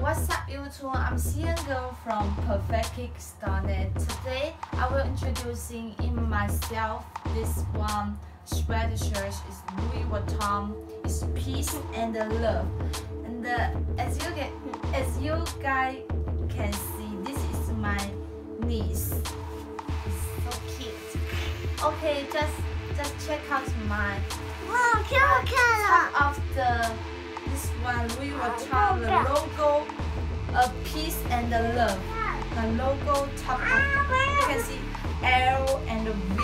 What's up YouTube? I'm Xian Girl from Perfect Kickstarter. Today, I will introducing in myself this one sweatshirt is Louis Vuitton. It's peace and love. And uh, as you get, as you guys can see, this is my niece. It's so cute. Okay, just just check out my wow, cute, top of the this one Louis the logo a peace and the love. The logo top of you can see L and V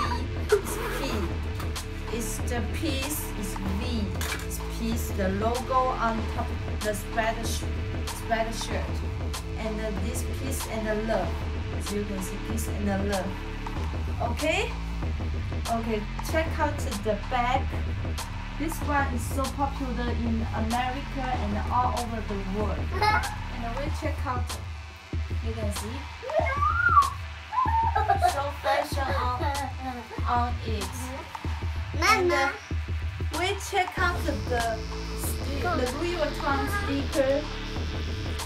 is P. Is the peace is V. Is peace the logo on top of the sh- sweater shirt. And uh, this peace and the love. As you can see peace and the love. Okay? Okay check out the back this one is so popular in America and all over the world. And we check out, you can see, so fashion on, on it. 妈 And 妈 uh,，we check out the, the Louis Vuitton sticker.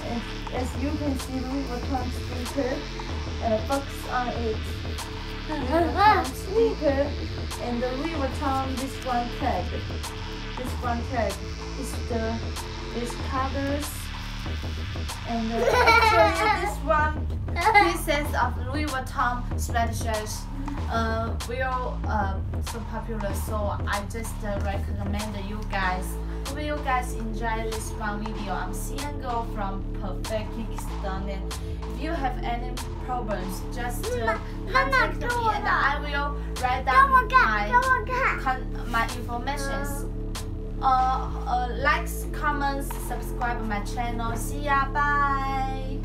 And as you can see, Louis Vuitton sticker, uh, box on it. Louis Vuitton sticker and the Louis Vuitton this one tag. This one tag is the these colors and actually this one pieces of Louis Vuitton sweatshirts uh, will uh, so popular so I just uh, recommend you guys Hope you guys enjoy this one video I'm Cian Girl from PerfectKickss.net if you have any problems just uh, contact me and I will write 给 down my informations. Uh, uh, likes, comments, subscribe my channel. See ya, bye.